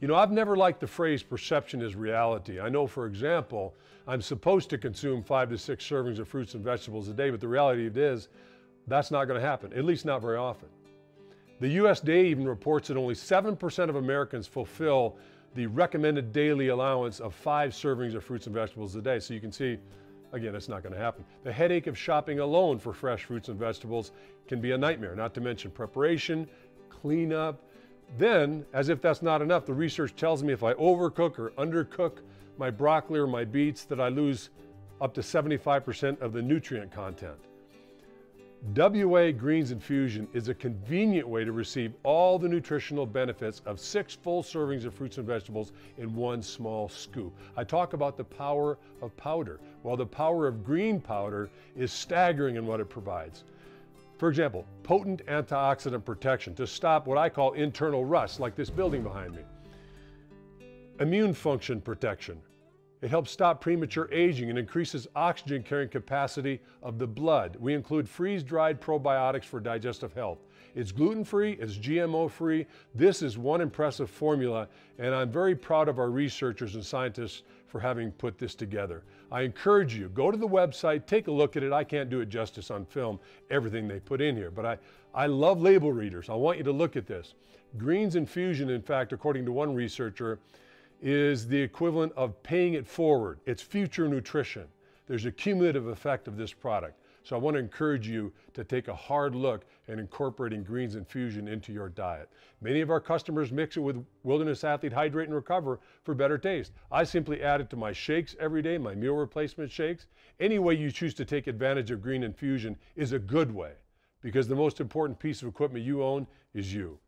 You know, I've never liked the phrase perception is reality. I know, for example, I'm supposed to consume five to six servings of fruits and vegetables a day, but the reality of it is that's not going to happen, at least not very often. The USDA even reports that only 7% of Americans fulfill the recommended daily allowance of five servings of fruits and vegetables a day. So you can see, again, it's not going to happen. The headache of shopping alone for fresh fruits and vegetables can be a nightmare, not to mention preparation, cleanup, then, as if that's not enough, the research tells me if I overcook or undercook my broccoli or my beets that I lose up to 75% of the nutrient content. WA Greens Infusion is a convenient way to receive all the nutritional benefits of six full servings of fruits and vegetables in one small scoop. I talk about the power of powder, while the power of green powder is staggering in what it provides. For example, potent antioxidant protection to stop what I call internal rust, like this building behind me. Immune function protection. It helps stop premature aging and increases oxygen carrying capacity of the blood. We include freeze dried probiotics for digestive health. It's gluten free, it's GMO free. This is one impressive formula, and I'm very proud of our researchers and scientists for having put this together. I encourage you, go to the website, take a look at it. I can't do it justice on film, everything they put in here, but I, I love label readers. I want you to look at this. Greens infusion, in fact, according to one researcher, is the equivalent of paying it forward. It's future nutrition. There's a cumulative effect of this product. So I want to encourage you to take a hard look at incorporating greens infusion into your diet. Many of our customers mix it with Wilderness Athlete Hydrate and Recover for better taste. I simply add it to my shakes every day, my meal replacement shakes. Any way you choose to take advantage of green infusion is a good way because the most important piece of equipment you own is you.